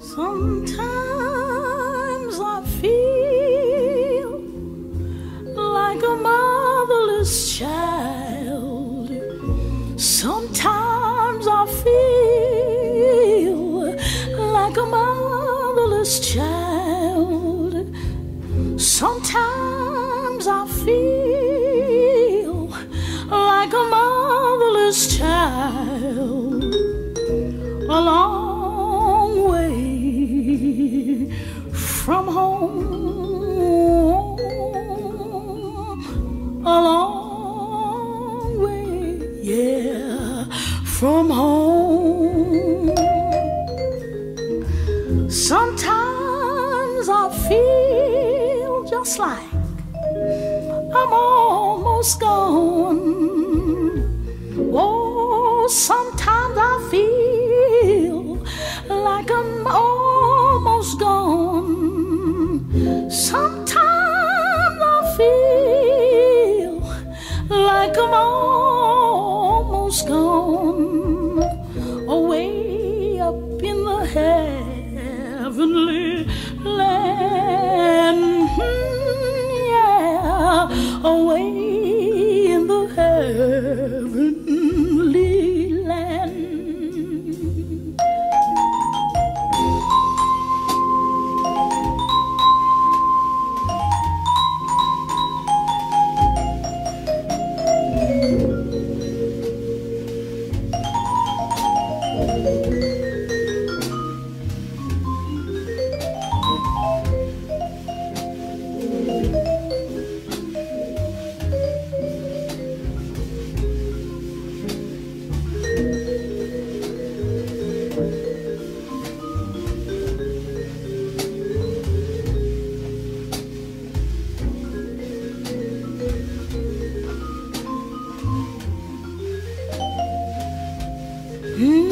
Sometimes this child. Sometimes I feel like a marvelous child, a long way from home, a looks like I'm almost gone. Oh, sometimes I feel like I'm almost gone. Sometimes I feel like I'm almost gone. away in the air. Hmm?